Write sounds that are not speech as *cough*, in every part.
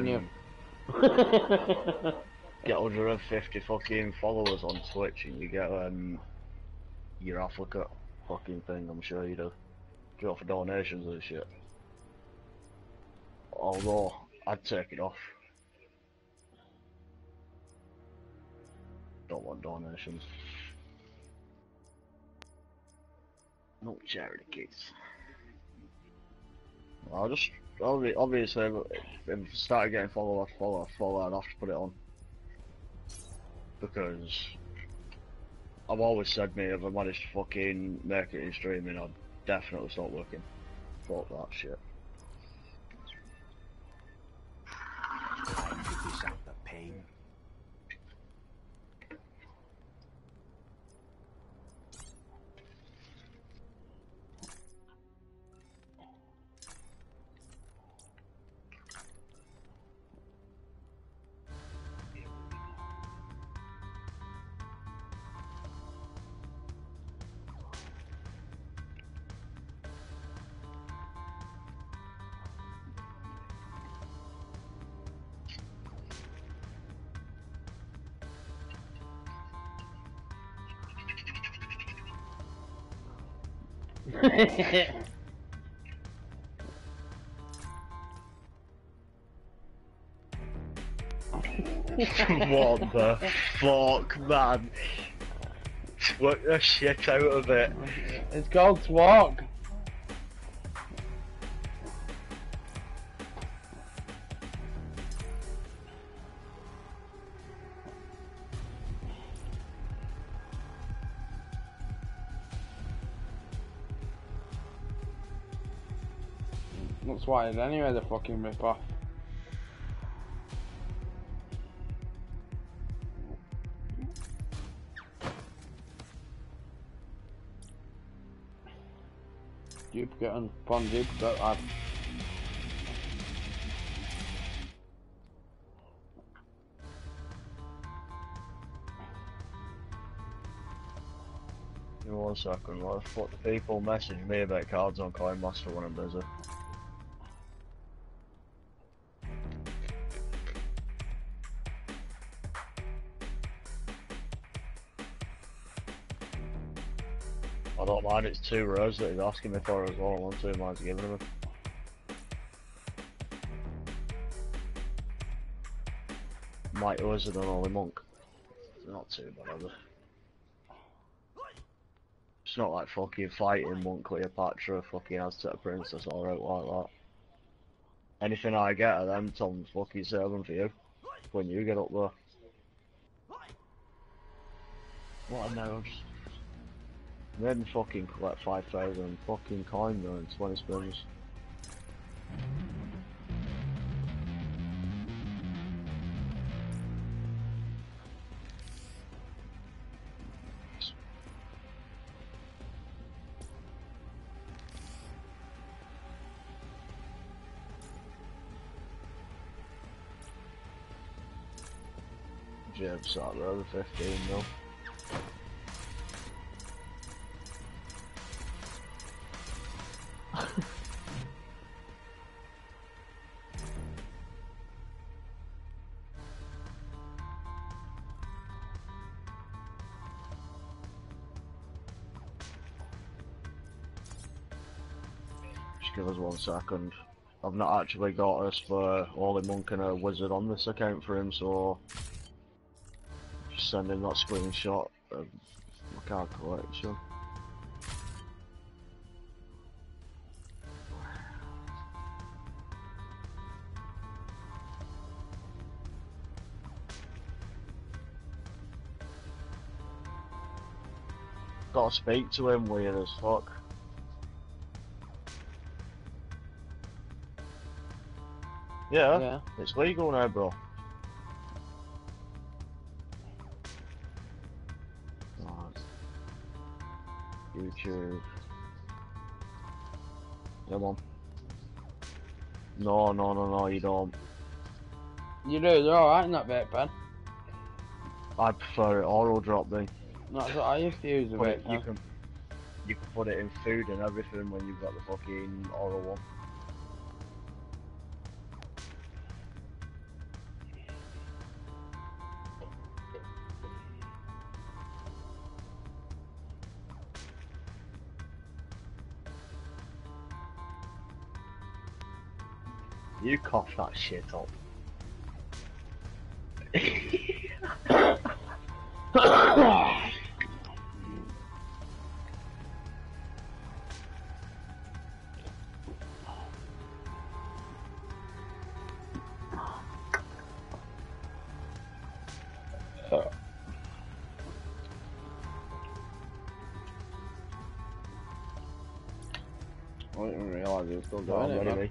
menu. *laughs* get 150 fucking followers on Twitch and you get um your Africa fucking thing, I'm sure you do. Go for donations and shit. Although, I'd take it off. Don't want donations. No charity case. I'll just, obvi- obviously, if I started getting follower, follower, follower, I'd have to put it on. Because I've always said, mate, if I managed to fucking make it in streaming, I'd definitely stop working. Fuck that shit. *laughs* what the fuck, man? Work the shit out of it. it's called Twalk. Wired anyway, the fucking rip off. Duplicate and upon duplicate, lad. Give me one second, what the fuck? The people message me about cards on Coin Master when I'm busy. It's two rows that he's asking me for as well, want two minds giving him. Might Wizard and Holy Monk. Not too bad, either. It's not like fucking fighting Monk Cleopatra, fucking Aztec Princess, alright like that. Anything I get of them, Tom's fucking serving for you. When you get up there. What a nose. Me fucking collect 5,000 fucking coin though in 20 spins. Jibs out there, 15 mil. Second. I've not actually got us for Holy Monk and a Wizard on this account for him, so just send him that screenshot of my card collection. Gotta speak to him weird as fuck. Yeah, Yeah. it's legal now, bro. God. YouTube. Come on. No, no, no, no, you don't. You do, they're alright in that vape pen. I prefer it oral drop thing. That's what I used to use Put vape you can you can put it in food and everything when you've got the fucking oral one. You cough that shit up. I didn't realise he was still No, doing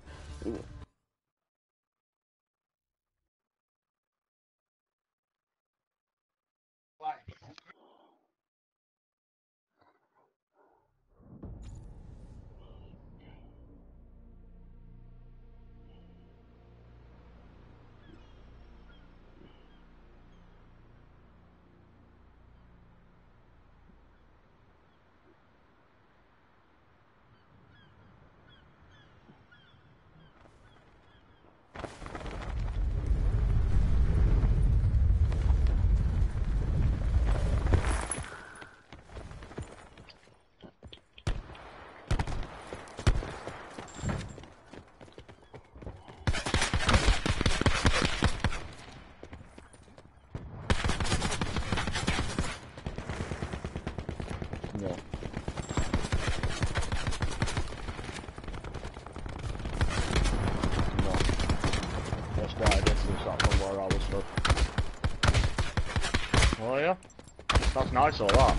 nice all that.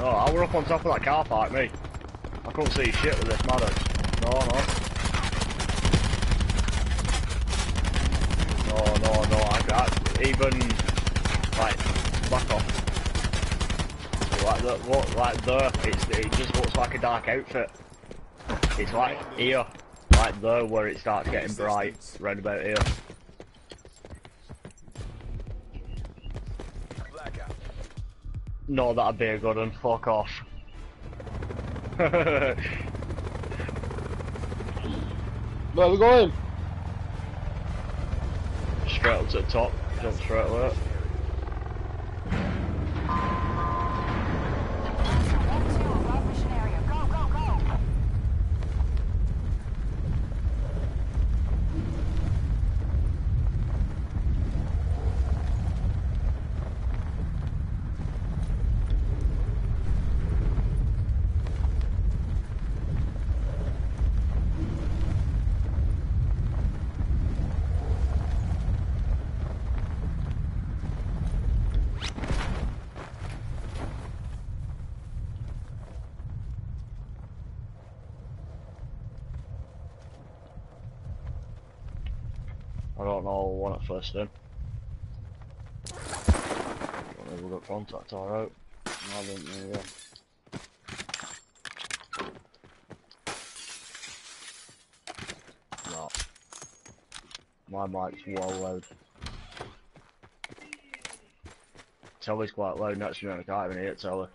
Oh, I were up on top of that car park, me. I couldn't see shit with this Maddox. No, no. No, no, no, I can't even, like, back off. Like the what like there, it's it just looks like a dark outfit. It's like here, like there where it starts getting bright, round about here. No, that'd be a good one. Fuck off. *laughs* Where are we going? straight up to the top, jump straight away. I don't know one at first then. Don't know we got contact alright. I don't know, yeah. No. My mic's well loud. Telly's quite loud next to I can't even hear Telly.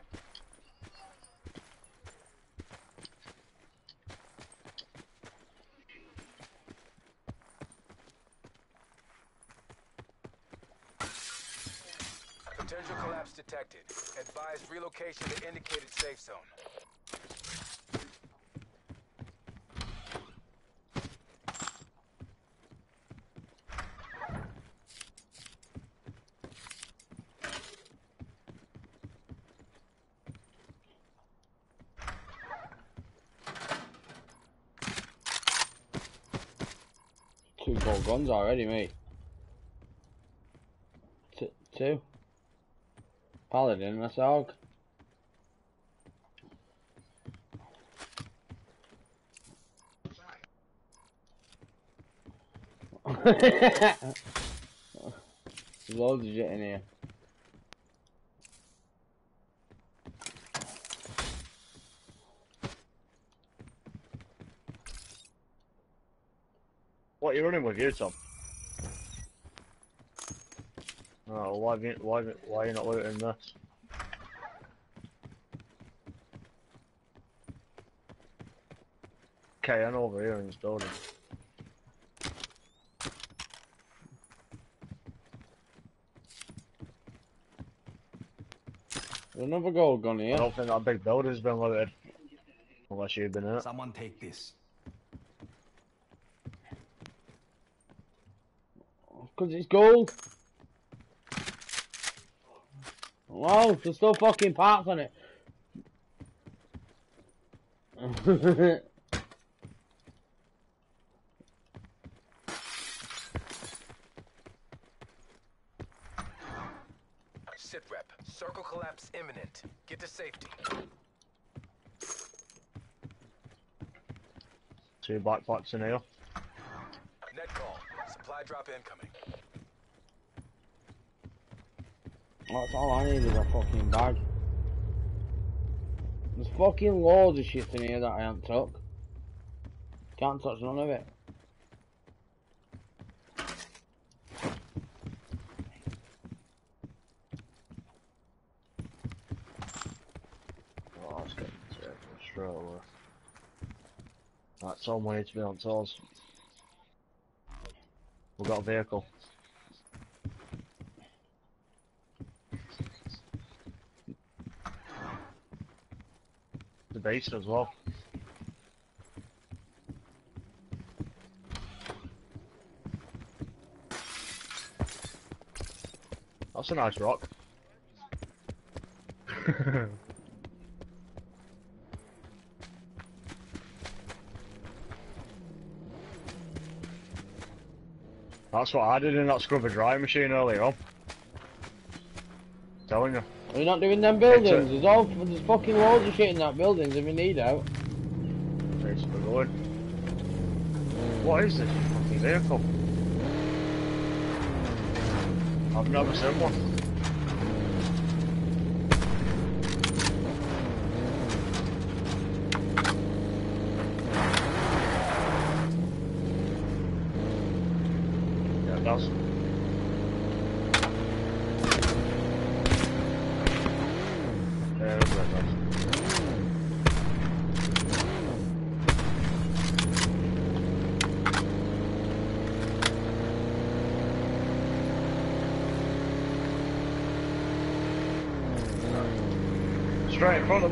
Potential collapse detected. Advise relocation to indicated safe zone. Gold guns already, mate. T two. Paladin, that's. *laughs* There's loads of shit in here. Running with, you Tom? Oh, why, have you, why, have you- why are you not looting this? Okay, I'm over here in this building. There's another gold gun I here. don't think that big building's been looted. Unless you've been in it. Someone take this. Because it's gold. Wow, there's still fucking parts on it. Sit rep. Circle collapse imminent. Get to safety. Two backpacks in here. Net call. Supply drop incoming. That's all I need is a fucking bag. There's fucking loads of shit in here that I haven't took. Can't touch none of it. Oh, that's straight away. We need to be on toes. We've got a vehicle. As well. That's a nice rock. *laughs* That's what I did in that scrubber drying machine earlier on. Telling you. Are you not doing them buildings? There's all there's fucking loads of shit in that buildings if we need out. Thanks for going. What is this fucking vehicle? I've never seen one. Yeah, it does. Yeah, it does.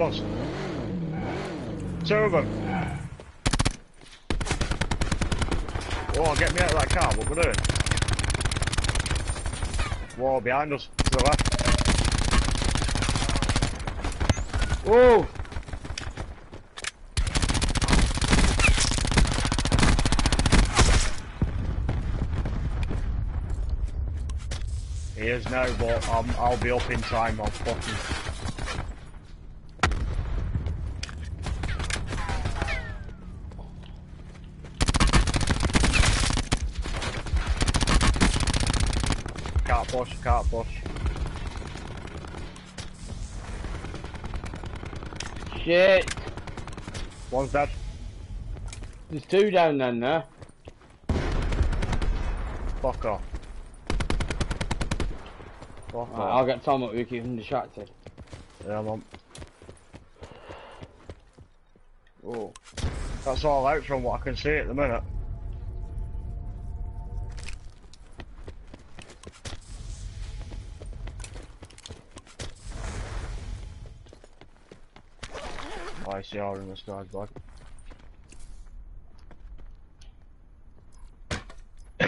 Front. Two of them. Whoa, get me out of that car, what we're doing. Whoa, behind us, to the left. Whoa! He is now, but um, I'll be up in time, I'll fucking... Can't push. Shit! One's dead. There's two down then there. Fuck off. Fuck Right, off. I'll get Tom up, we keep him distracted. Yeah, I'm on. Oh. That's all out from what I can see at the minute. ICR in the sky, bud.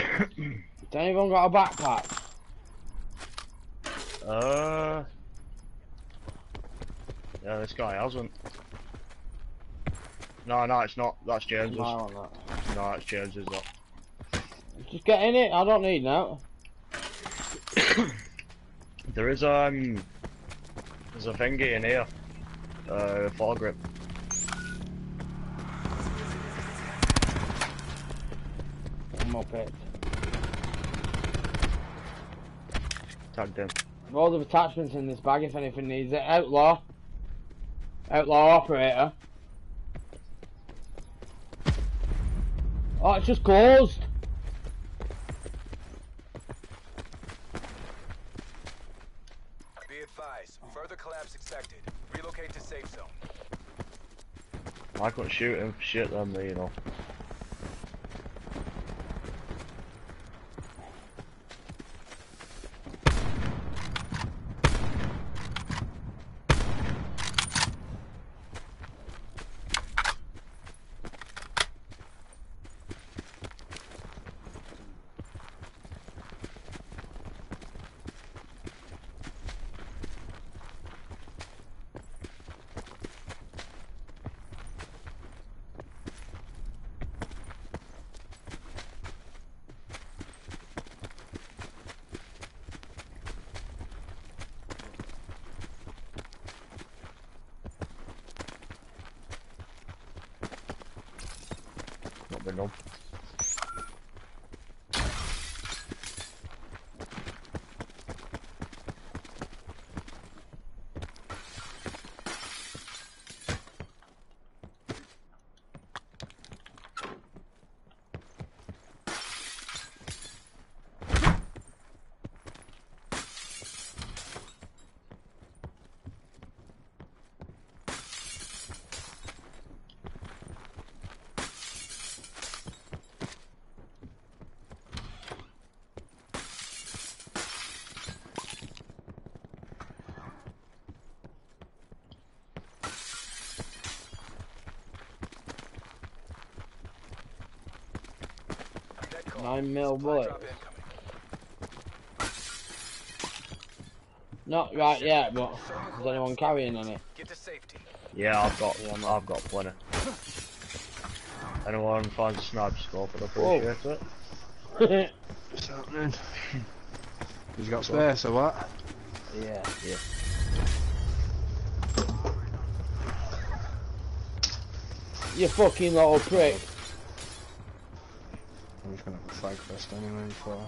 Has anyone got a backpack? Uh. Yeah, this guy hasn't. No, no, it's not. That's James's. No, that. It's James's. That. Just get in it, I don't need no. *coughs* There is um. There's a thingy in here. Uh, foregrip. I'm perfect. Tagged him. the attachments in this bag if anything needs it. Outlaw. Outlaw operator. Oh, it's just closed. Be advised, further collapse expected. Relocate to safe zone. I couldn't shoot him. Shit them, you know. Nine mil bullet. Not right yet, but is anyone carrying any? Get to safety. Yeah, I've got one. I've got plenty. Anyone finds a sniper scope, I'd appreciate it. What's happening? *laughs* He's got spare, so what? yeah. Yeah. You fucking little prick. I'm just gonna flag first anyway before.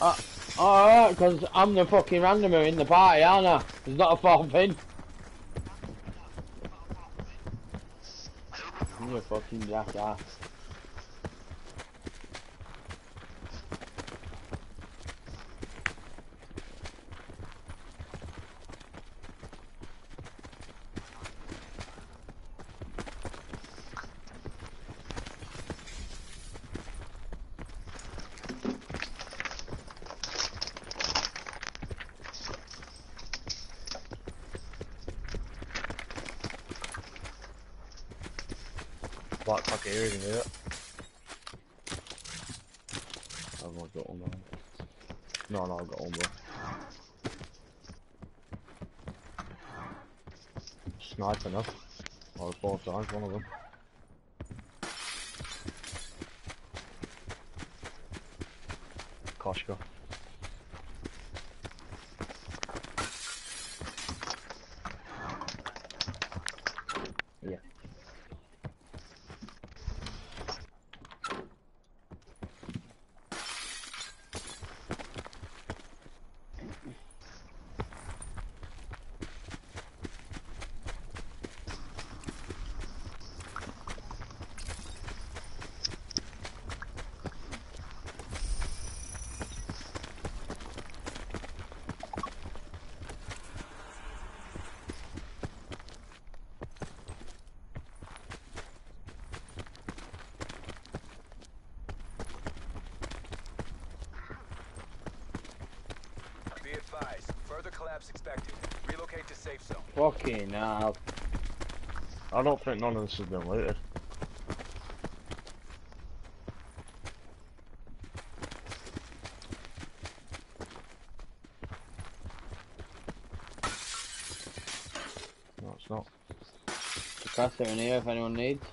Uh, alright, because I'm the fucking randomer in the party, aren't I? There's not a fourth in. You a fucking jackass. Black packet here, isn't it? I've not got one now. No, no, I've got one, bro. Sniper enough. Or four times, one of them. Koshka. Yeah. Be advised. Further collapse expected. Relocate to safe zone. Fucking hell. I don't think none of this has been looted. No, it's not. Suppressor in here if anyone needs.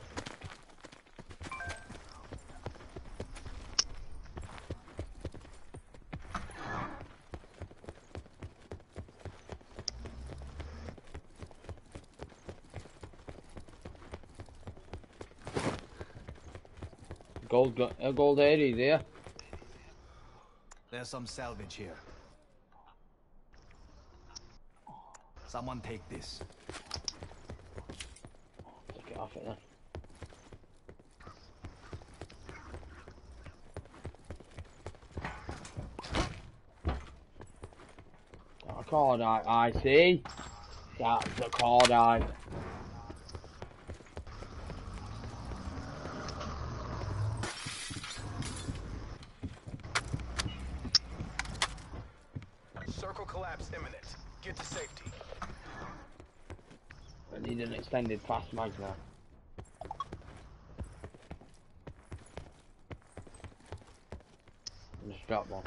Gold, uh, gold 80s here. There's some salvage here. Someone take this. Take it off it then. I can't cordite, I see. That's the cordite. Circle collapse imminent. Get to safety. I need an extended fast mag now. Just drop one.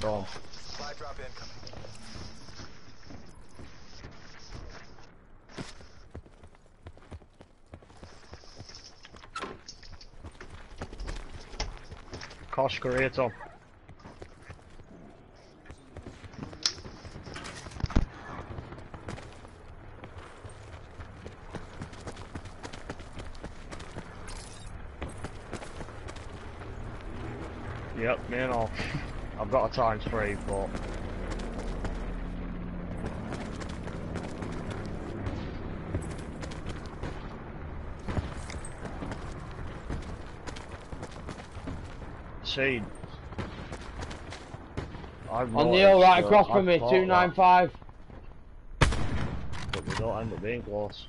You? Supply drop incoming. Kosh. Yep, me and all. I've got a times three, but see. I've On the hill right across from me, thought that, 295. But they don't end up being close.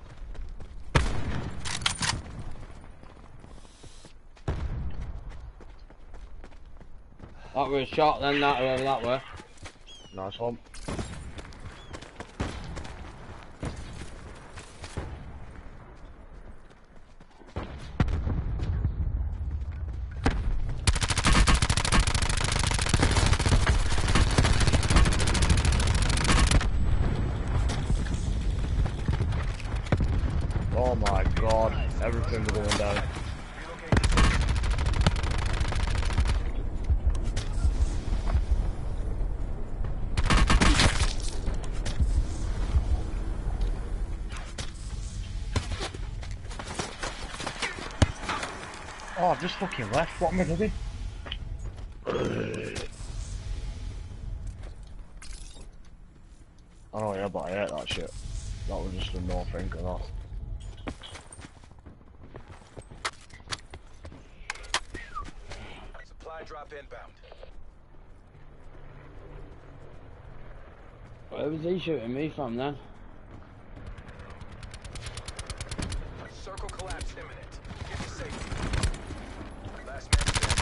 That was a shot then, that whoever that were. Nice one. Oh my god, everything's going down. Oh, I've just fucking left. What am I doing? Oh yeah, but I hate that shit. That was just a no think of that. Supply drop inbound. Where was he shooting me from then? Circle collapse imminent. Get to safety. Last man standing.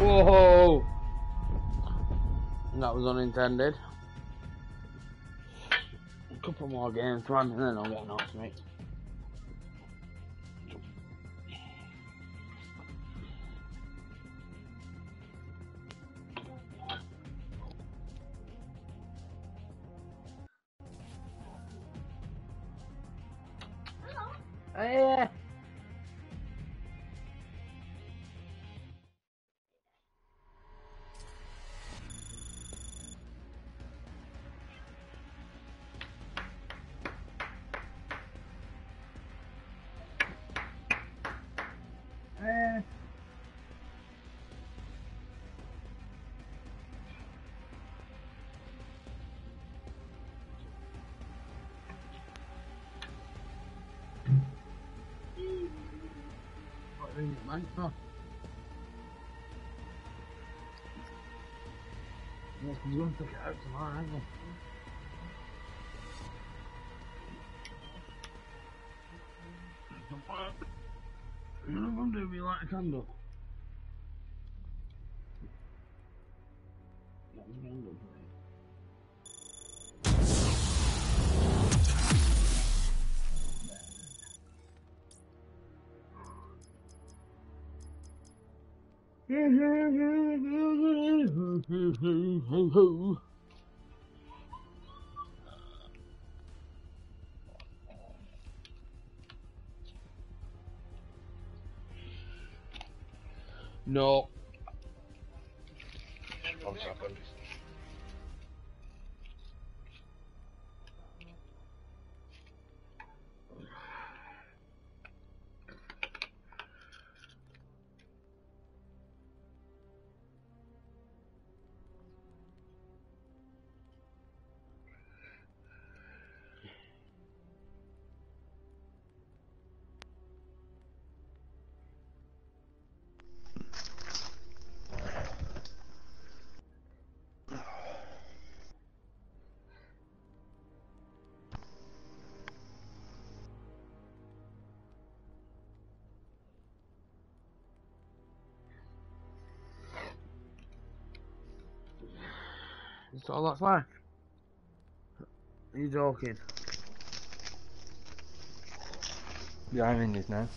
Whoa! Unintended. A couple more games, man, and then I'll get knocked, mate. To out tomorrow? You're not going to do me like a candle. No. That's all that's left. Are you joking? Yeah, I'm in this now.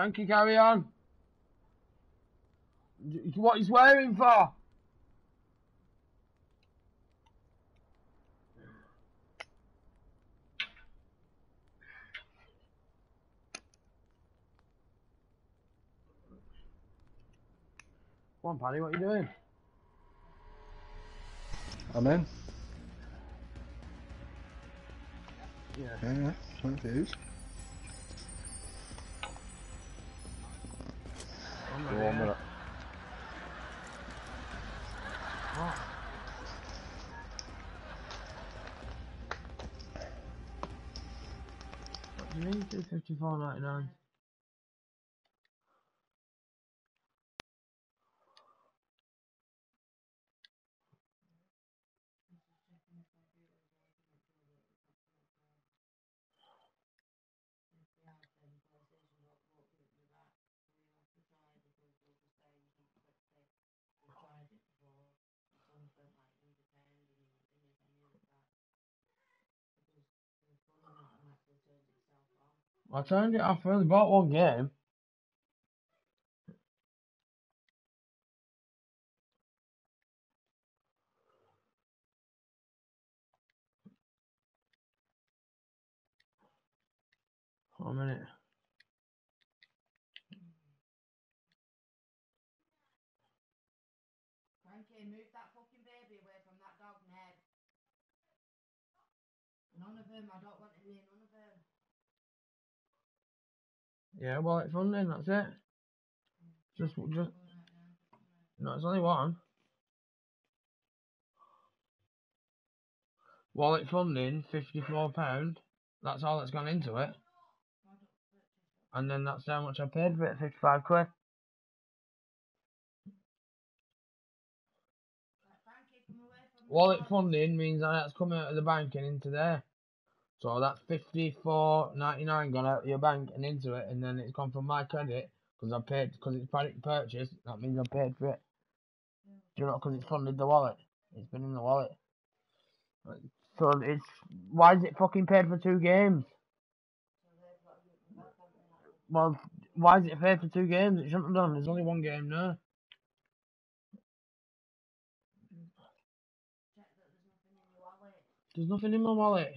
Thank you, carry on. What he's wearing for? Come on, Paddy, what are you doing? I'm in. Yeah. Yeah, yeah. Thank Ah. What do you mean 254.99? I turned it off. Only bought one game. One minute. Frankie, move that fucking baby away from that dog, Ned. None of them. I don't Yeah, well, it's funding. That's it. Just, just. No, it's only one. Wallet funding, fifty-four pound. That's all that's gone into it. And then that's how much I paid for it, fifty-five quid. Wallet funding means that that's coming out of the bank and into there. So that's fifty-four ninety-nine gone out of your bank and into it, and then it's gone from my credit because I paid because it's product purchase. That means I paid for it. Do you know? Because it's funded the wallet. It's been in the wallet. So it's why is it fucking paid for two games? Well, why is it paid for two games? It shouldn't have done. There's only one game now. Check that there's nothing in your wallet. There's nothing in my wallet.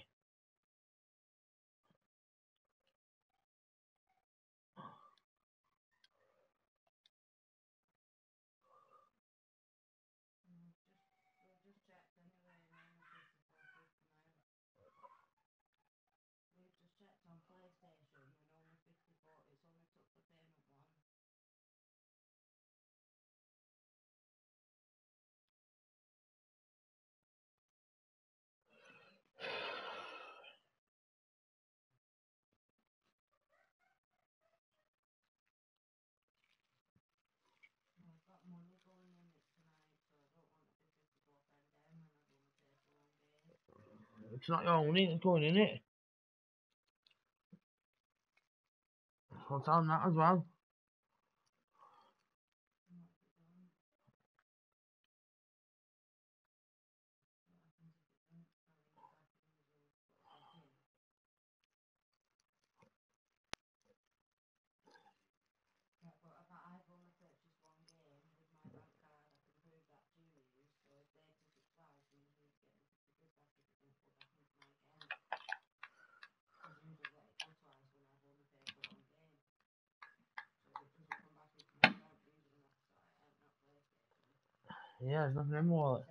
We've just checked on PlayStation and only 54, it's only took the payment one. I've got money going in it tonight, so I don't want to be 54 pound down when I've only paid for one game. It's not your money that's going in it. I'll tell them that as well. Yeah, but if I- I've only purchased one game with my bank card, I can prove that to you, so if they took it twice, then you need to get the certificate back if it didn't put back into my account. Because usually let it go twice when I've only paid for one game. So if it doesn't come back into my account, usually have to sort it out, not PlayStation. Yeah, there's nothing in my wallet.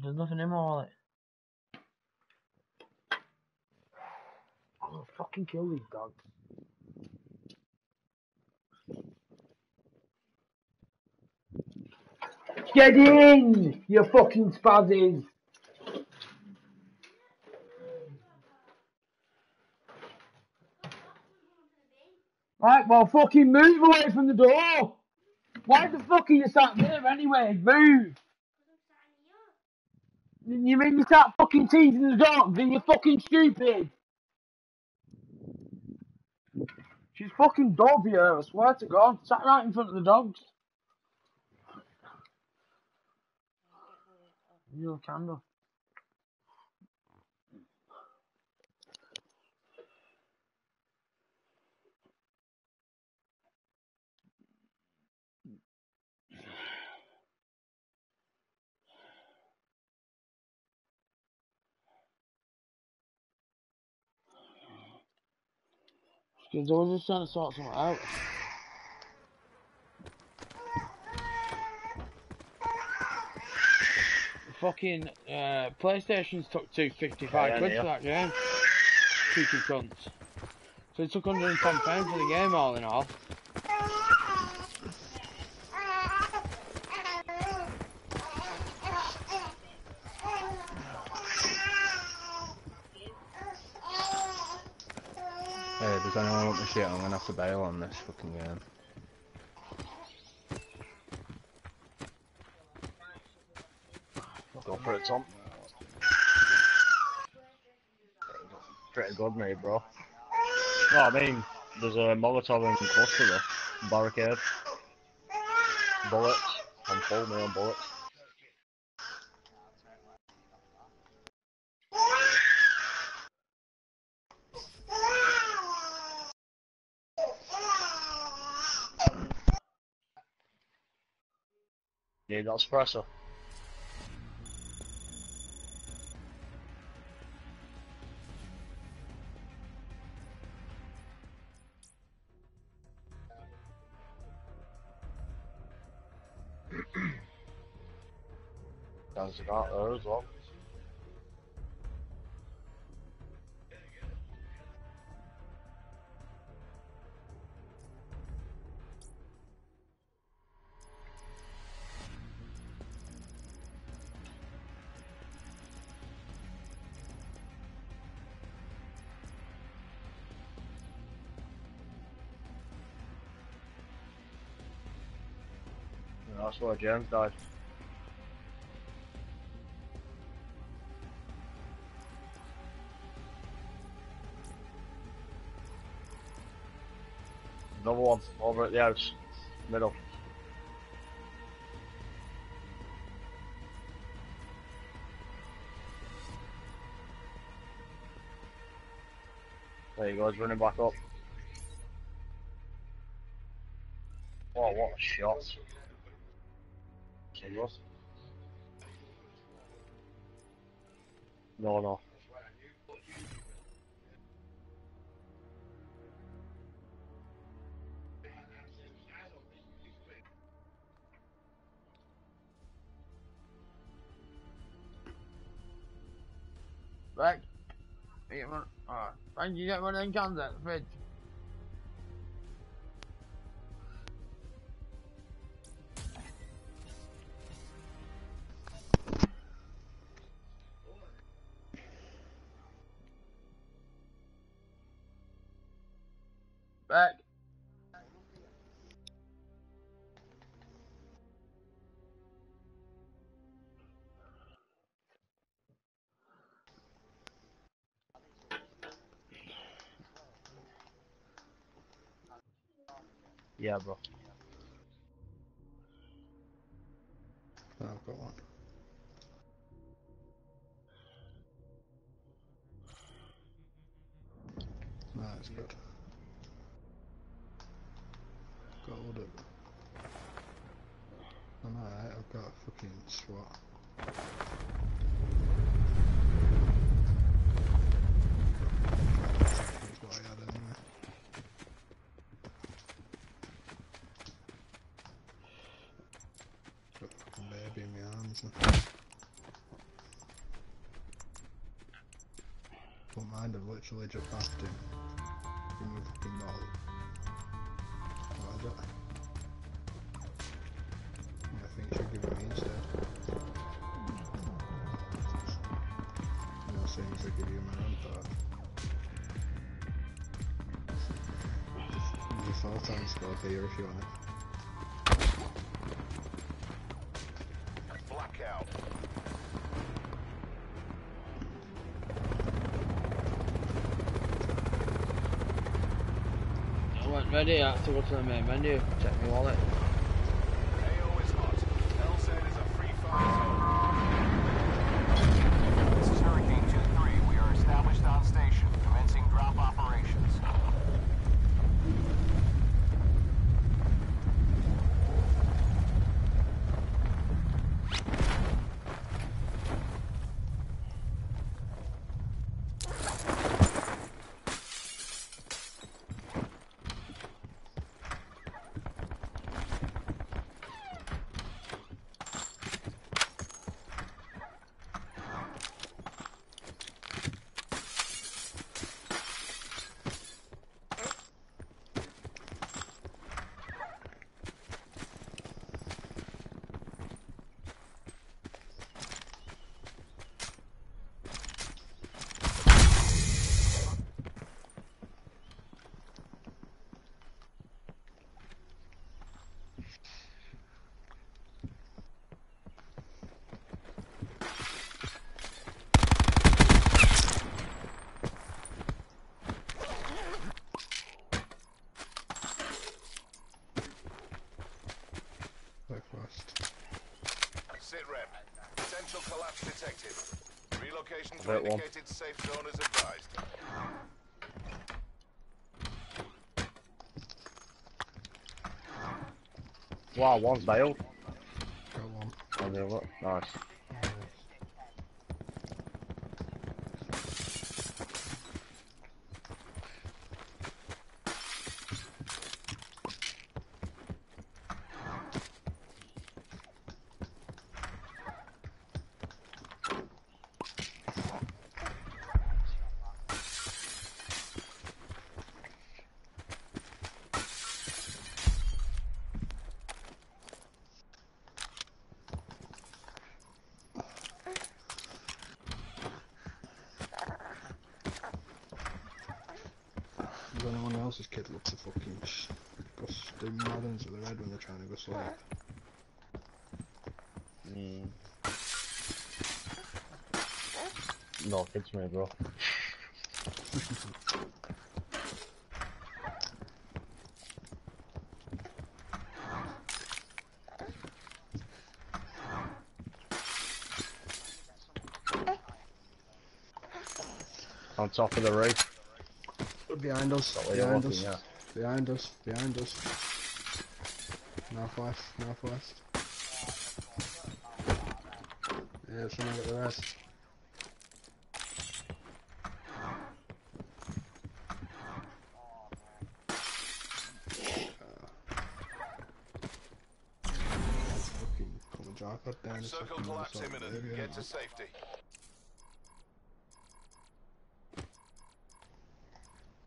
There's nothing in my wallet. I'm gonna fucking kill these dogs. Get in, you fucking spazzes! Right, well, fucking move away from the door! Why the fuck are you sat there anyway? Move! You mean you start fucking teasing the dogs Then you're fucking stupid? She's fucking dog here, I swear to God. Sat right in front of the dogs. Your candle. Because I was just trying to sort something out. Fucking uh, PlayStation's took two fifty five Yeah, quid yeah. for that game. Cheeky cunts. So it took hundred and ten pounds for the game all in all. Does anyone want the shit? I'm gonna have to bail on this fucking game. Go for it, Tom. Pretty good, mate, bro. No, I mean, there's a Molotov in cluster there. Barricade. Bullets. I'm full, me on bullets. Need that suppressor. There's a got there as well. That's where James died. Another one over at the house, middle. There he goes, running back up. Oh, what a shot. No, no. Right. Alright, uh, uh, thank you everyone in contact, Yeah, bro. No, I've got one. No, it's good. Got all the. I'm alright, I've got a fucking SWAT. That's what I had anyway. Got a fucking baby in my arms now. Don't fucking. What is it? I think you should give it me instead. Saying you should give you my own. Your four times squad here if you want it. I went ready, I have to go to the main menu, check my wallet. AO is hot. LZ is a free fire zone. This is Hurricane 2-3. We are established on station, commencing drop operations. Like fast. Sit rep. Potential collapse detected. Relocation to That one. safe zone is advised. Wow, one's bailed. Got one. Oh, On the other. Nice. Does anyone else's kid look to fucking sh- go steam mad into the red when they're trying to go sleep? Mm. No, kids me, bro. On top of the roof. Behind us, That way behind walking, us, yeah. Behind us, behind us. Northwest, northwest. Yeah, someone get the rest. Circle collapse imminent. Area. Get to safety.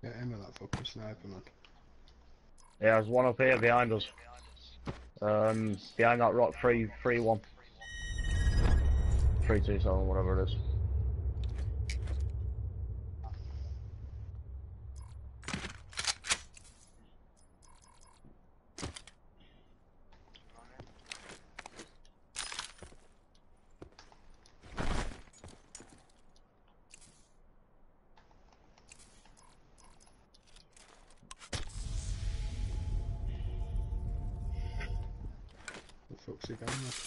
Get him with that fucking sniper, man. Yeah, there's one up here behind us. Um, behind that rock, three, three, one, three, two, seven, whatever it is. The fuck's he going with?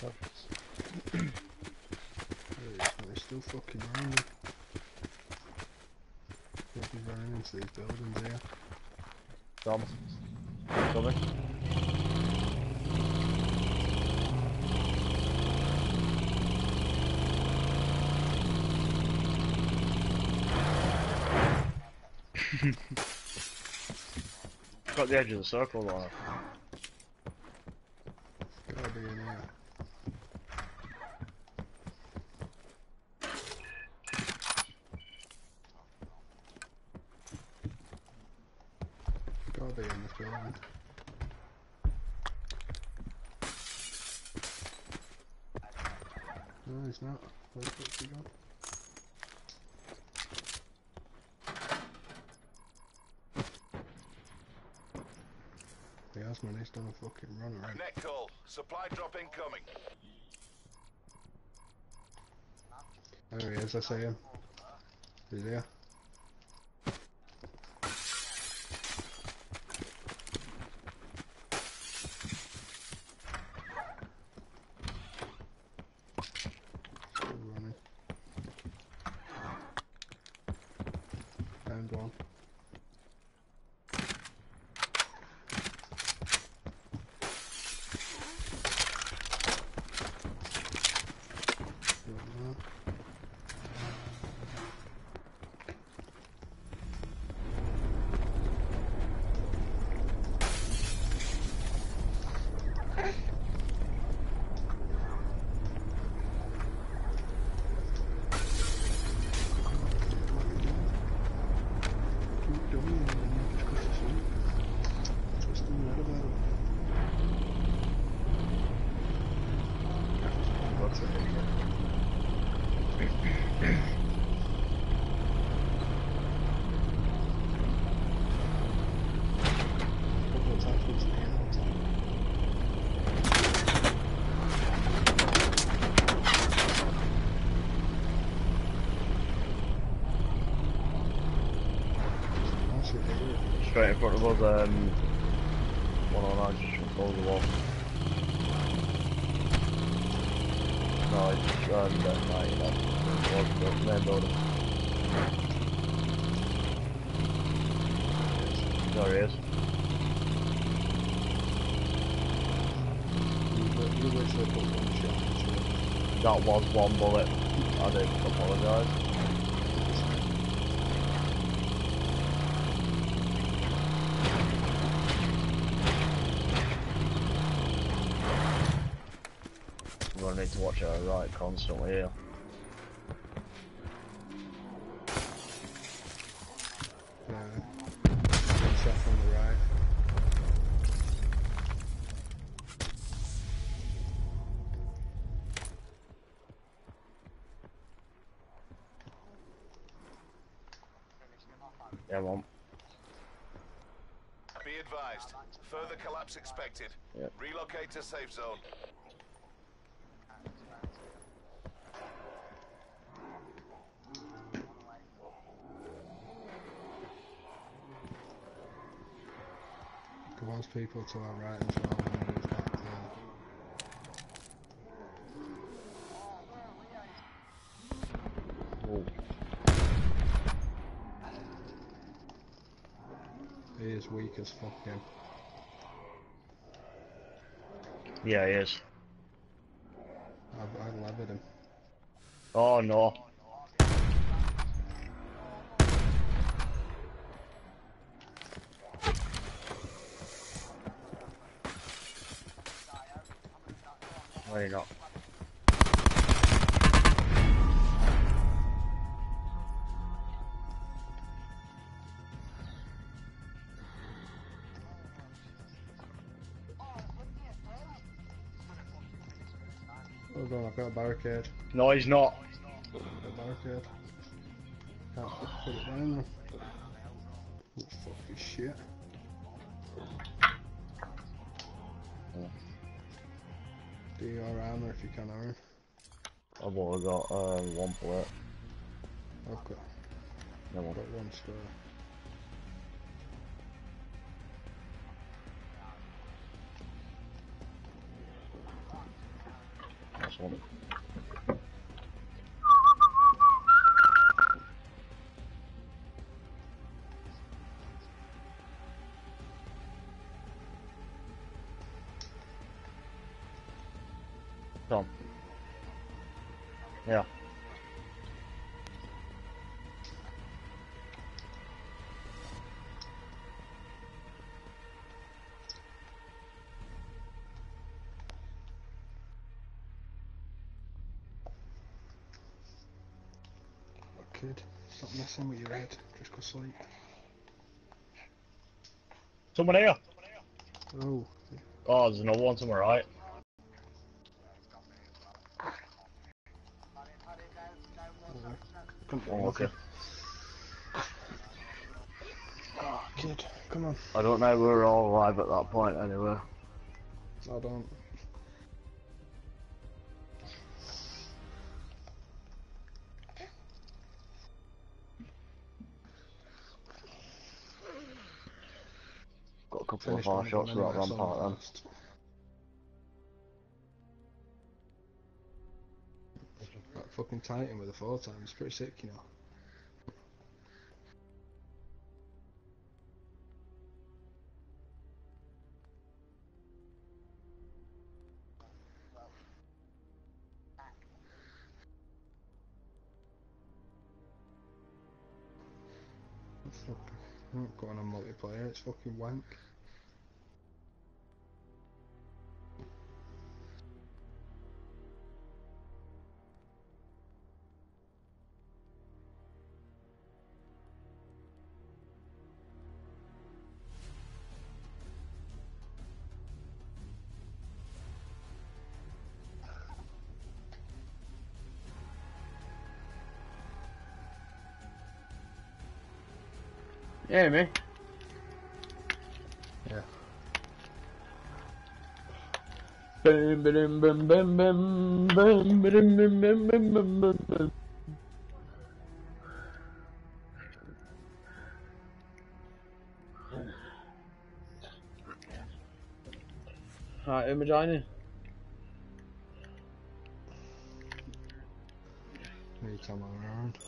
There he is, man. He's still fucking running. He'll be running into these buildings here. Tom, coming. Got the edge of the circle there. Gotta be in here. Gotta be in this building. No, he's not. Where the fuck's he gone? He has man, he's done a fucking run around. Net call. Supply drop incoming. There he is, I see him. He's here. Still running. Found one. Got that. Keep doing it and then you just go to sleep. Just do that about it. Couple of attachments in here all the time. That's your favorite. Front of us, um, one on over the wall. No, it's, um, that night, was the main building. There he is. That was one bullet. I do apologise. We're gonna need to watch our right constantly here. One shot the right. Yeah, one. Be advised. Further collapse expected. Yep. Relocate to safe zone. People to our right as well when we moved back there. Ooh. He is weak as fuck him. Yeah, he is. I, I levered him. Oh no. Not? Hold on, I've got a barricade. No, he's not. Got a barricade. Can't put it down. Oh, fucking shit. Do your armor if you can, Aaron. I've only got uh, one bullet. I've got, No I've one. got one spare. That's one. Stop messing with your head. Just go sleep. Someone here. Oh, Oh, there's another one somewhere, right. come Oh, okay. Oh, kid, come on. I don't know. we're all alive at that point anyway. I don't. Finished of one our of shots them for that anyway, rampart then. last. That fucking Titan with a four times, pretty sick, you know. I'm not going on multiplayer, it's fucking wank. Yeah, me. Yeah. Bum, ba-dum, bum, bum, bum, bum, ba-dum, bum, bum, bum, bum, bum, bum. Right, who am I joining? Anytime I'm around.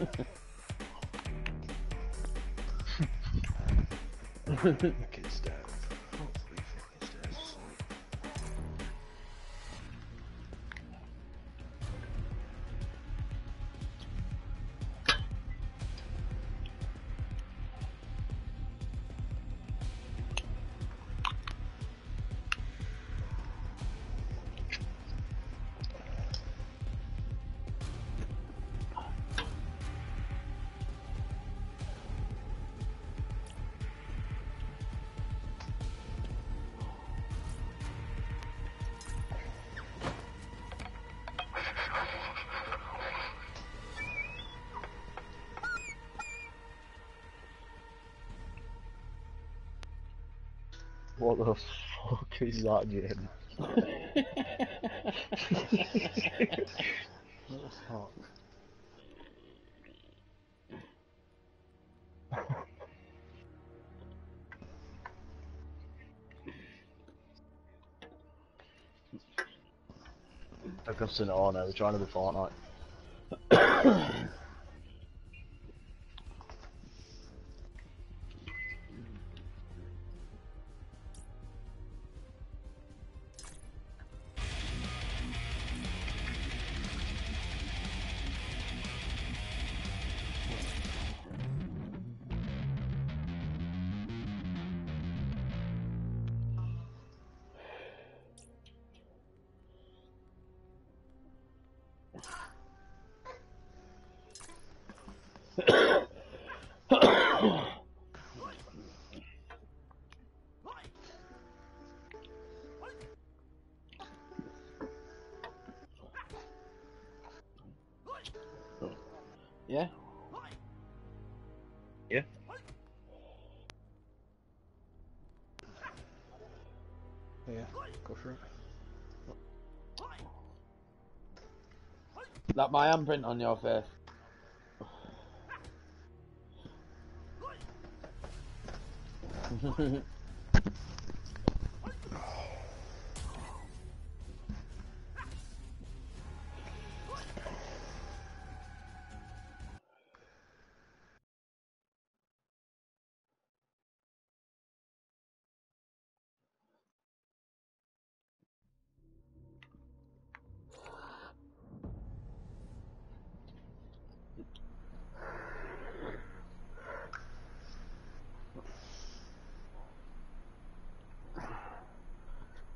I'm gonna try and make it Tom. The kid's *laughs* dead. Hopefully fucking stays *laughs* asleep. What the fuck is that, Jim? What the fuck? I've all now. We're trying to be Fortnite. That my handprint on your face. *laughs*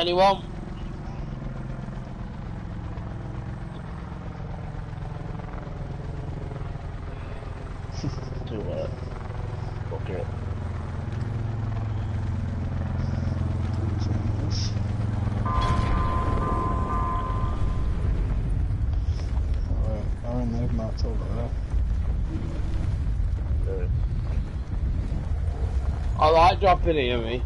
Anyone? *laughs* Too late. Fuck it. Something else. Alright, Aaron, they've marked over there. I like dropping here, me.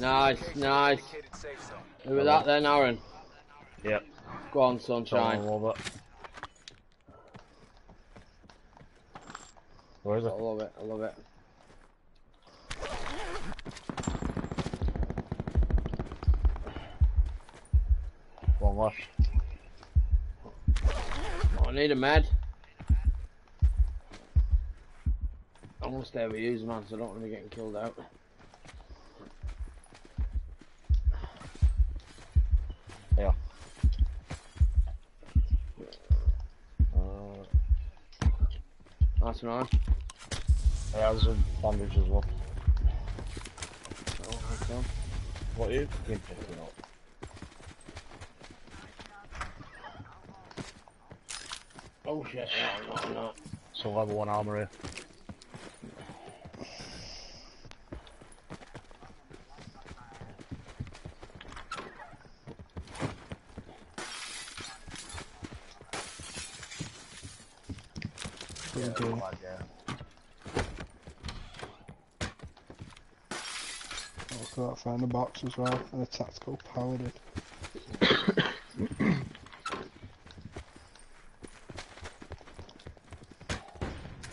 Nice, nice. Who was that then, Aaron? Yep. Go on, sunshine. Go on, Robert. Where is it? I love it, I love it. One left. Oh, I need a med. I'm gonna stay with you, man, so I don't want to be getting killed out. Nice. yeah, there's a bandage as well. Oh, all. What are you fucking picking up? Oh shit, yeah, no, no. So level one armor here. Pretty cool. I've got to find a box as well, and a tactical paladin.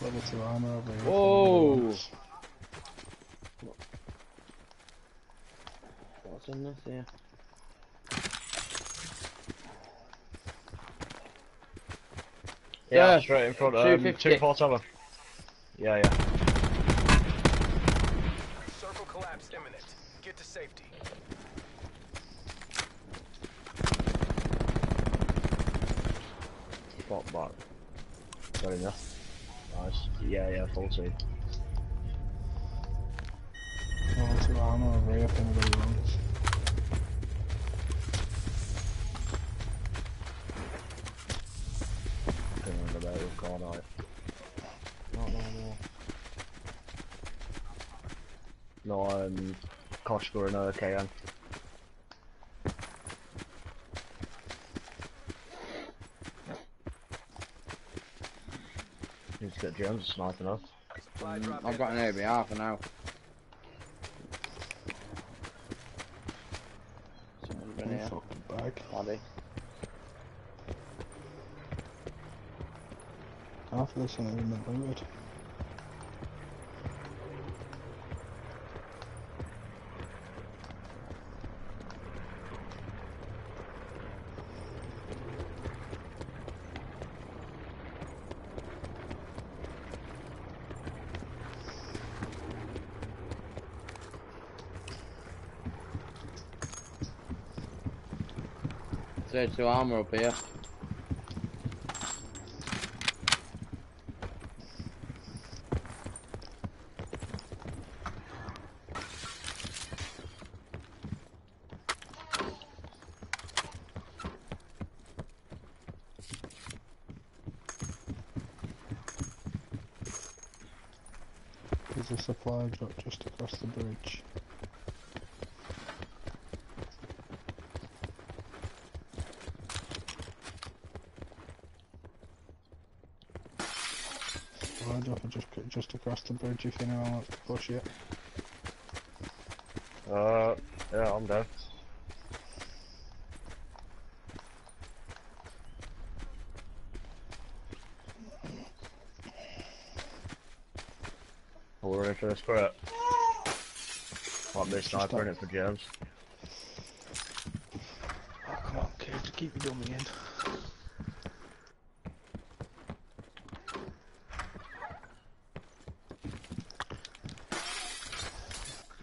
Level 2 armor over here. Whoa. What's in this here? Yeah, Yeah, straight in front. Um, 250. two four seven. Yeah, yeah. Circle collapse imminent. Get to safety. Spot back. Got in there. Nice. Yeah, yeah, full team. Level 2 armor over here if anybody wants. Can remember that was gone out. No, um, Koshka and to get James sniping us. Supply Mm, I've got an ABR for now. Someone's been here. fucking bag. Laddie. Half of this ain't even been looted. There's two armor up here. There's a supply drop just across the bridge. Supply drop just just across the bridge if anyone wants to push it. Uh, yeah, I'm down. Oh, we're in for this crit. Might be a sniper in it for James. Oh come on kids, keep your dummy in.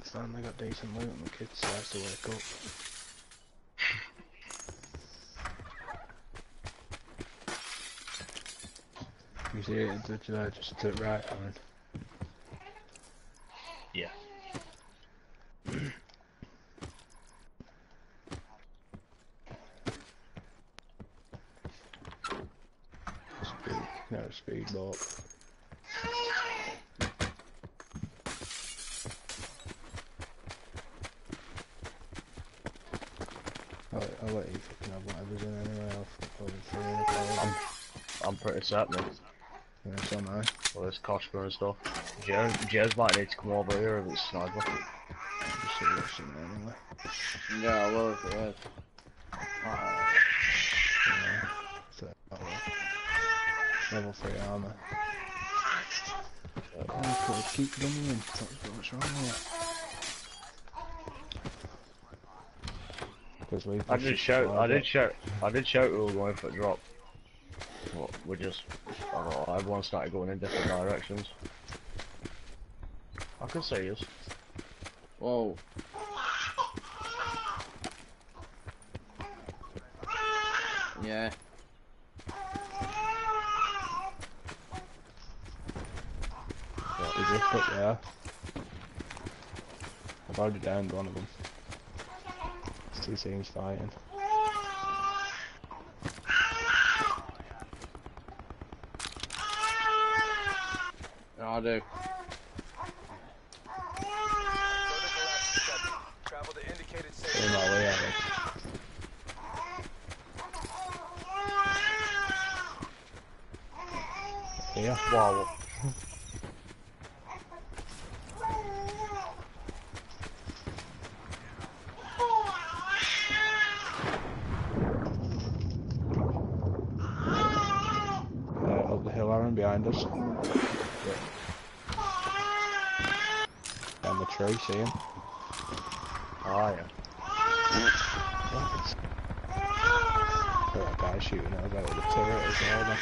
Finally got decent loot and the to wake up. You see it, just to right. Speed, no speedboat. I'll, I'll let you fucking have whatever's in anyway, I'll flip over through in the car. I'm pretty certain. Yeah, so am I. Well, there's Koshka and stuff. James, James might need to come over here if it's sniper. Just see what's in there anyway. Yeah, I will if it is. Yeah. So, oh. Level 3 armour. Oh, cool. Keep dummy in. What's wrong with it. I did it shout. I did shout. I did shout we were going for a drop. But we just. I don't know. Everyone started going in different directions. I can see us. Whoa. Yeah. Is this up there? I've already downed one of them. Two teams fighting. I do. Further collapse detected. Travel to indicated safe In my way out Here. Wow. Uh, up the hill, Aaron, behind us. Down the tree, see him? Ah yeah. Got that guy shooting at us out of the turret as well then.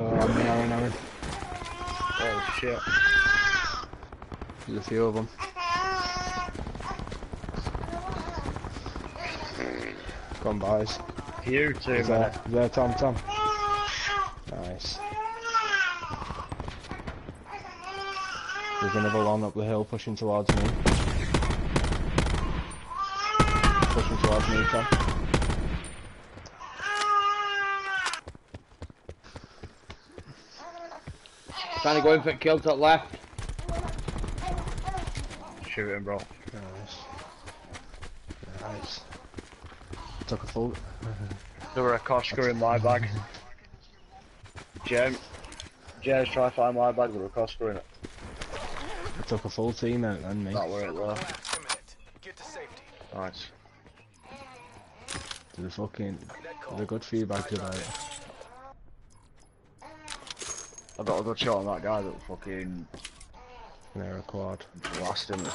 Oh, on me, Aaron, Aaron. Oh shit. There's a few of them. Come boys. You too, Is man. there, is there Tom Tom? Nice. There's another one up the hill pushing towards me. Pushing towards me, Tom. Trying to go in for a kill to the left. Shoot him, bro. Nice. Nice. Took a full. *laughs* There were a Costco in my bag. Jem. Jez, try to find my bag. with were a Costco in it. I Took a full team out then, me. That were it there. collapse. Get to safety. Nice. There's a fucking. Net call. There's a good bags about it. I got a good shot on that guy that fucking They're a quad. blasted me.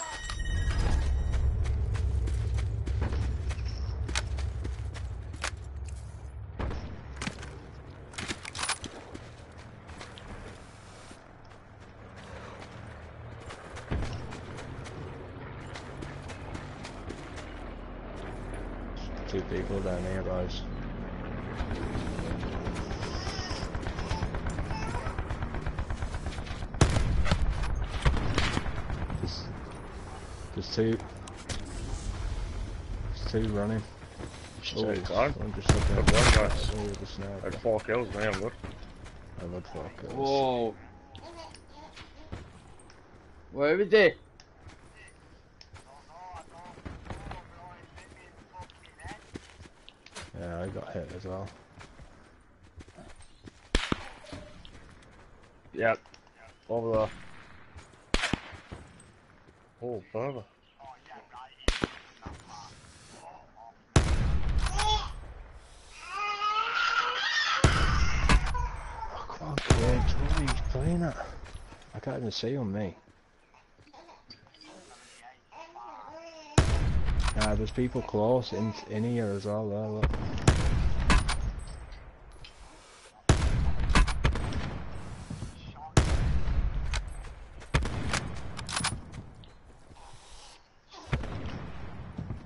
Two people down here, guys. There's, there's two. There's two running. Just take your time. I'm just looking Good at one, guys. oh, the sniper. Had four kills, me, I'm. I've had four kills. Whoa. Where is he? Yeah, I got hit as well. Yep. Over there. Oh, further. Oh, come on, kids. What are you? I can't even see on me. Nah, there's people close in in here as well. There, look.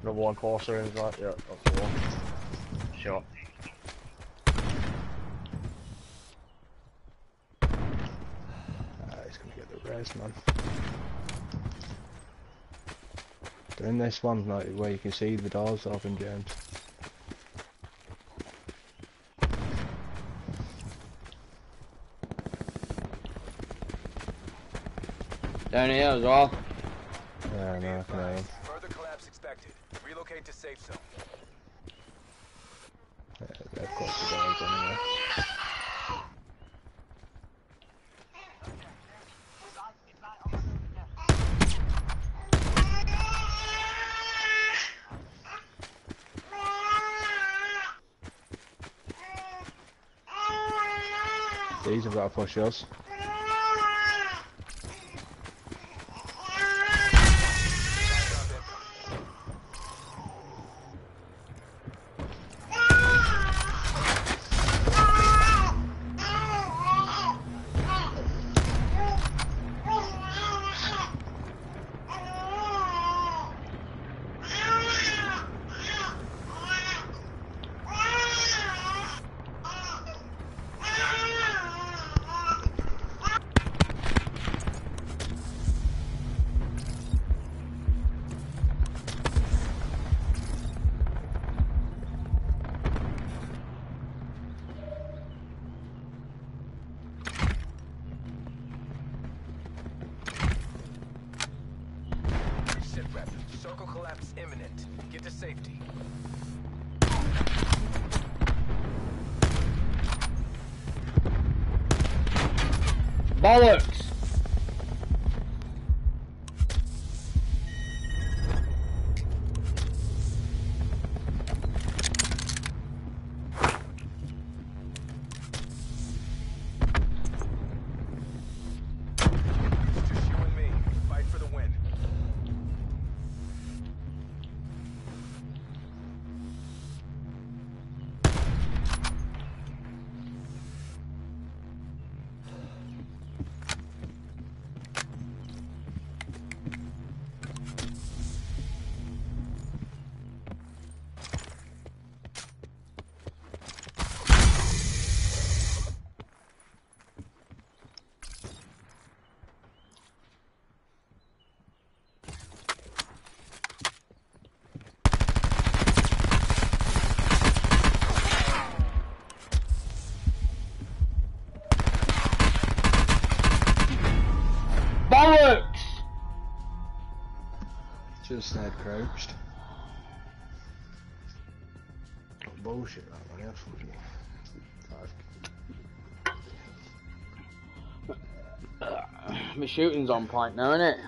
Another one closer is that? Yeah, that's the one. Shot. Ah, he's res, man. They're in this one, like where you can see the doors open, James. Down here as well. Yeah, no, I can aim. Further collapse expected. Relocate to safe zone. Yeah, they've got the doors anyway. These have Just stayed crouched. My shooting's on point now, innit? Yeah,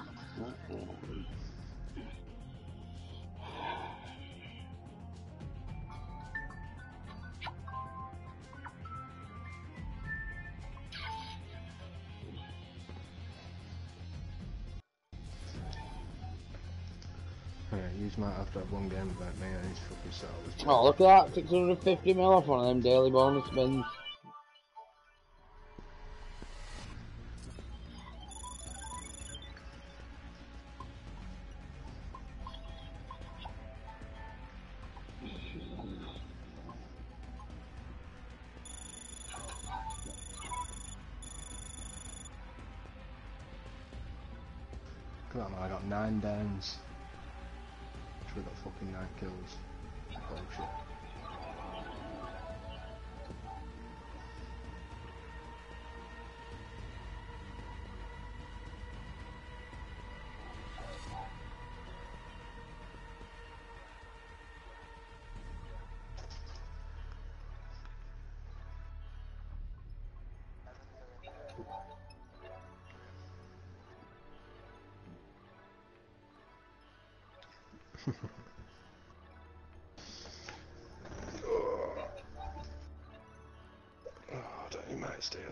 to one game about me and his fucking selves. Oh, look at that, 650 mil off one of them daily bonus spins.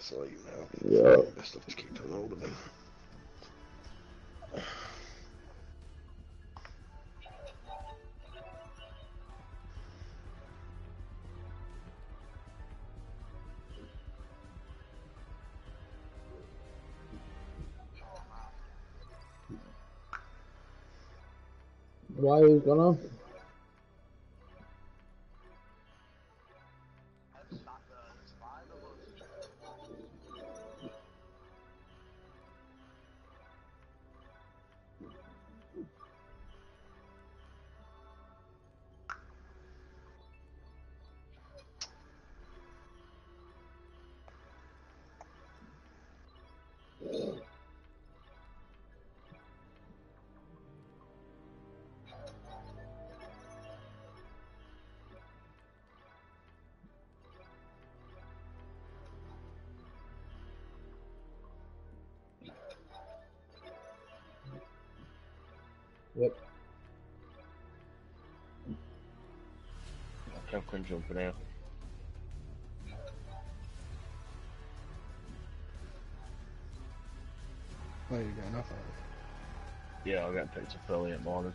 Stay now. Yeah. Best of just on hold of. Why gone off? quit jumping out. Oh, you got nothing. Yeah, I got picked up early at morning.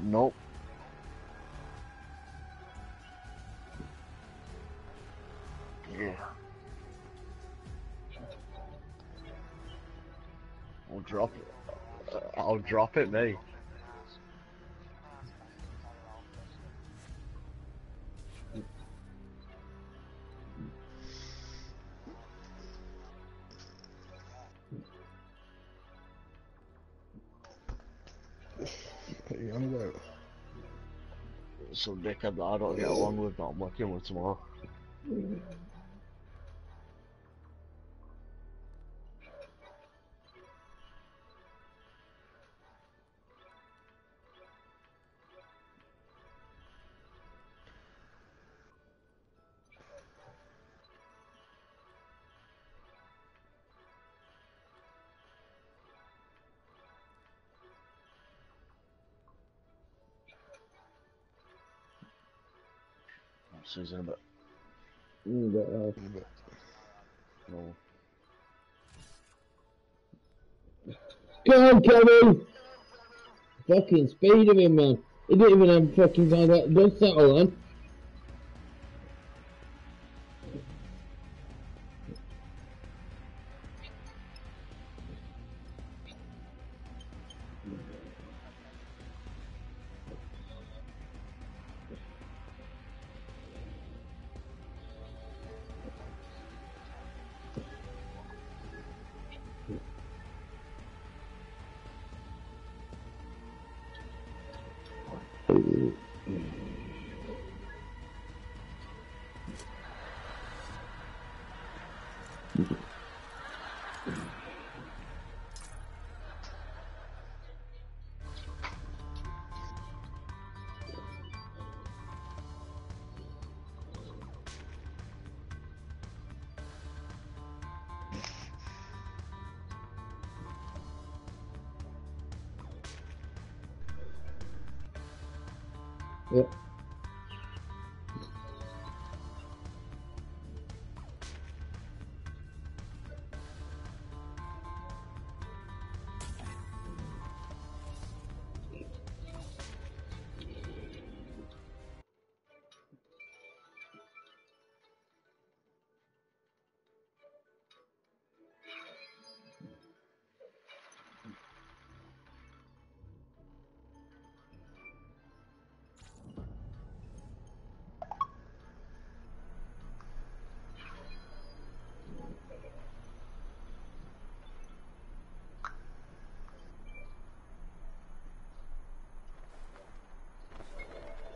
Nope. Yeah. I'll drop it. I'll drop it, mate. Some dickhead that I don't get along with that I'm working with tomorrow. Mm. Susan a bit. Mm, but, uh, In a bit. No. Go on, Kevin! Fucking speed of him, man. He didn't even have fucking time that dust settle on.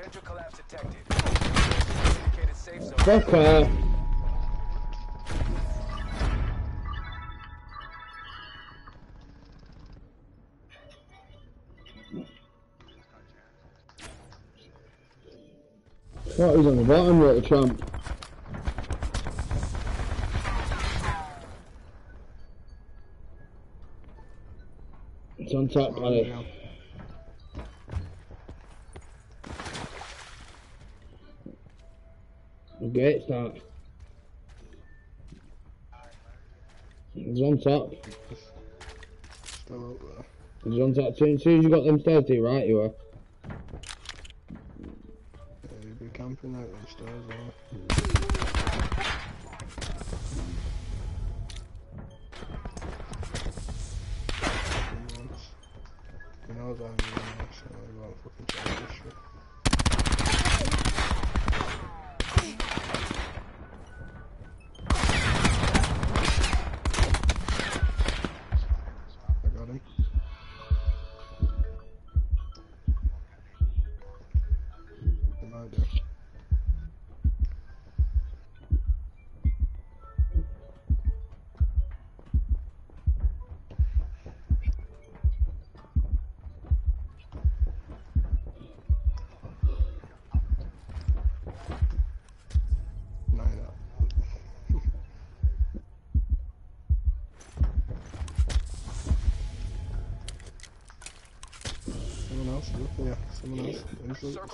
Potential collapse detected. Indicated safe zone. Off. What is on the bottom, little tramp? It's on top, Oh, Alex. yeah. A great start. It's on top. Still up there. It's on top. As soon as you got them stairs to your right, you were.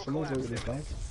Who's look- Circle Someone's collapse over this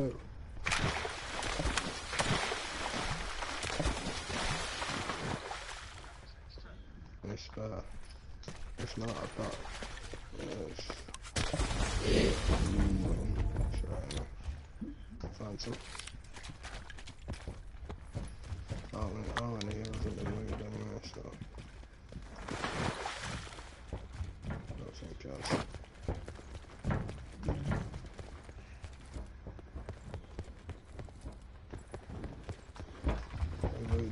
S576 too. It's uh, it's not a dot. It's Sure, find some. Oh, and, oh, and he hasn't been moved anyway, so. Don't think else.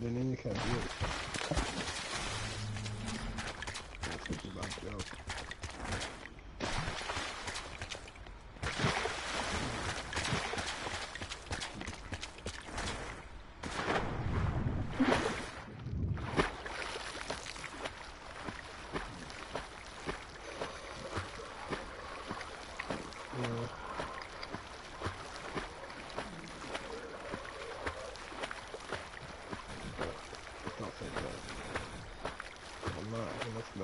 Moved in you can't do it. That's such a bad joke. Yeah. Not think that. I might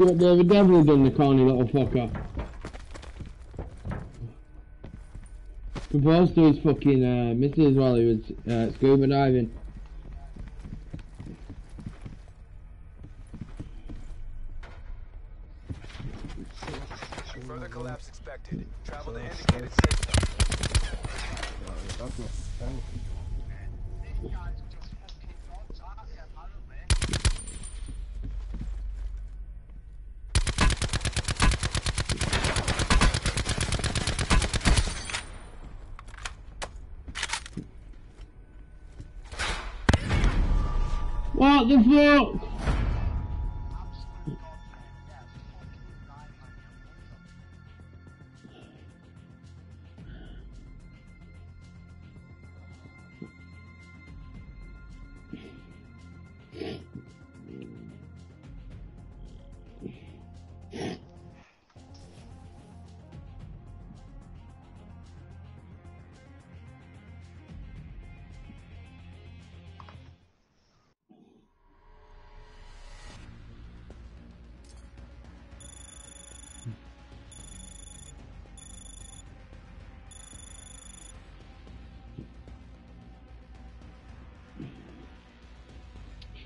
What David Devlin done, the corny little fucker? Proposed to his fucking uh, missus while he was uh, scuba diving.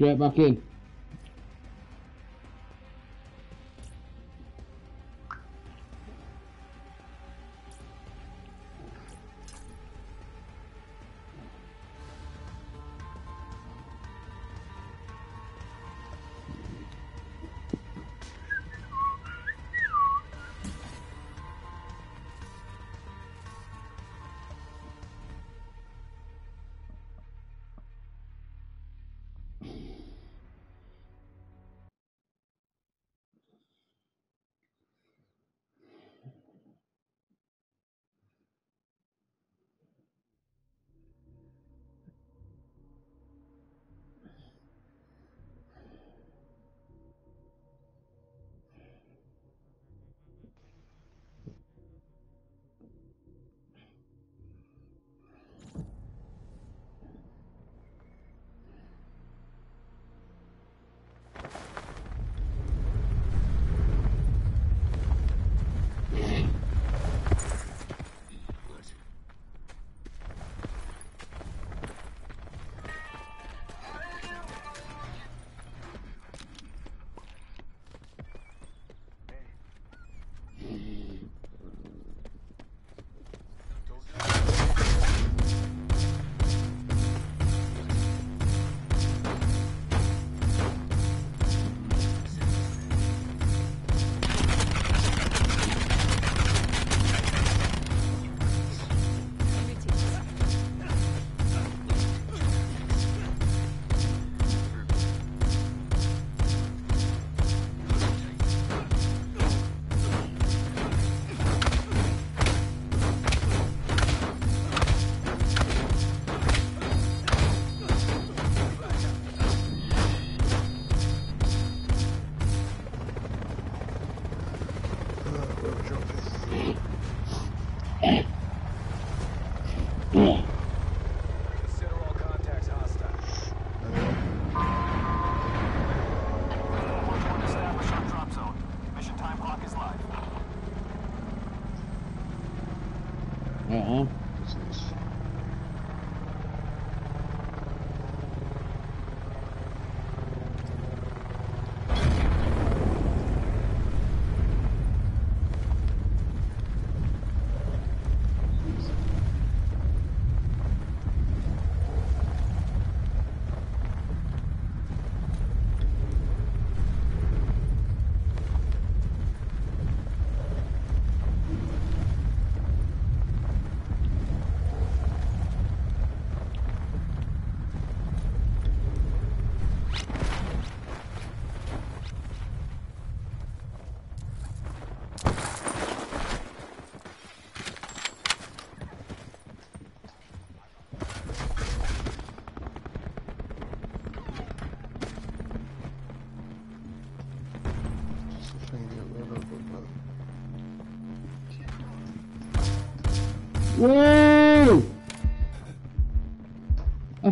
Straight back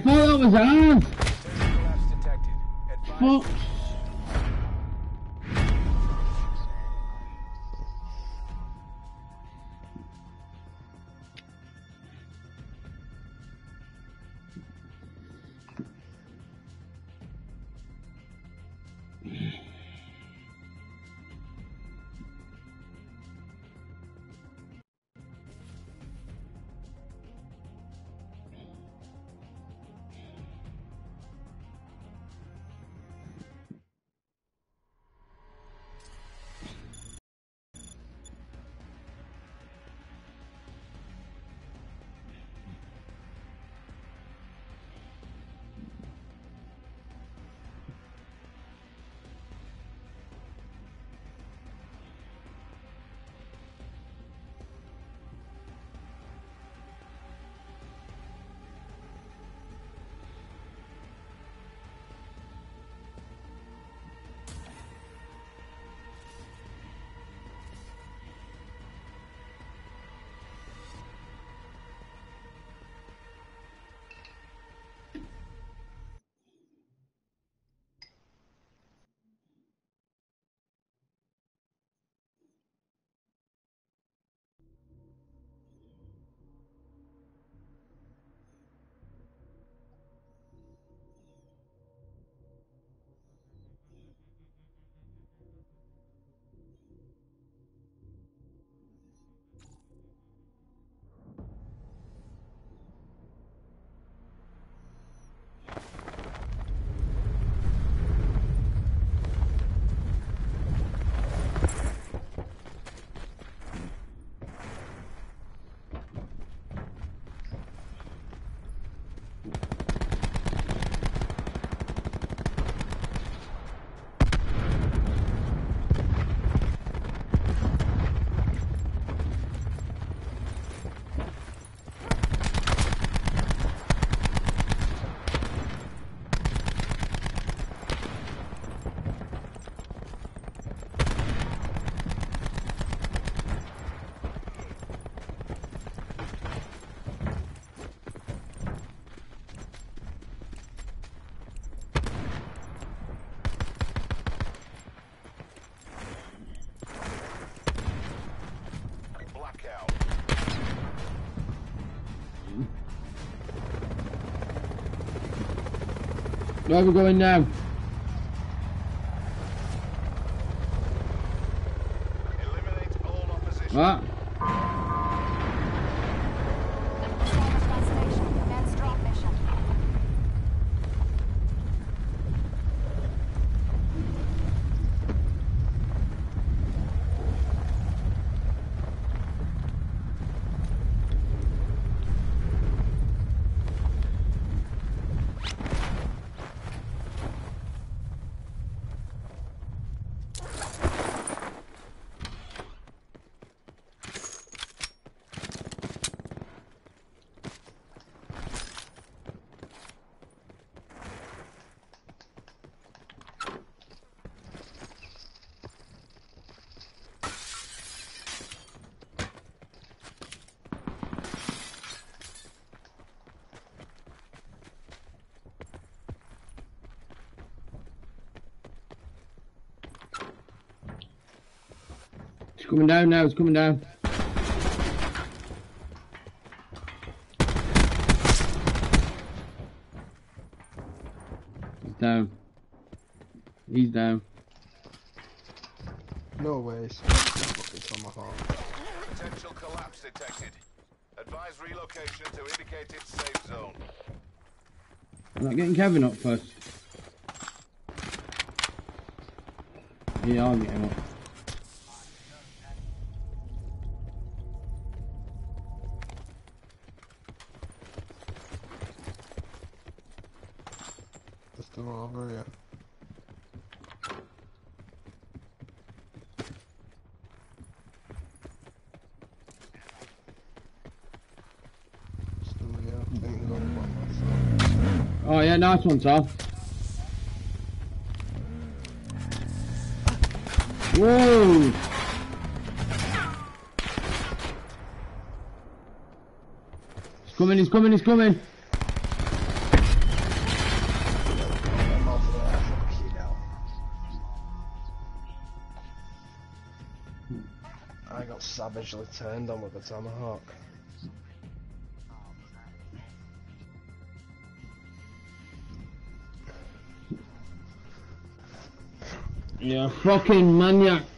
thought that was ours. Potential collapse detected. Advise Fuck. Where are we going now? Coming down now, it's coming down. He's down. He's down. No ways. Fucking tomahawk. Potential collapse detected. Advise relocation to indicated safe zone. I'm not getting Kevin up first. Yeah, I'll get him up. They're still over here. Still here. I think there's only one nice one, Tom. Whoa! He's coming, he's coming, he's coming. I got savagely turned on with a tomahawk. A fucking maniac.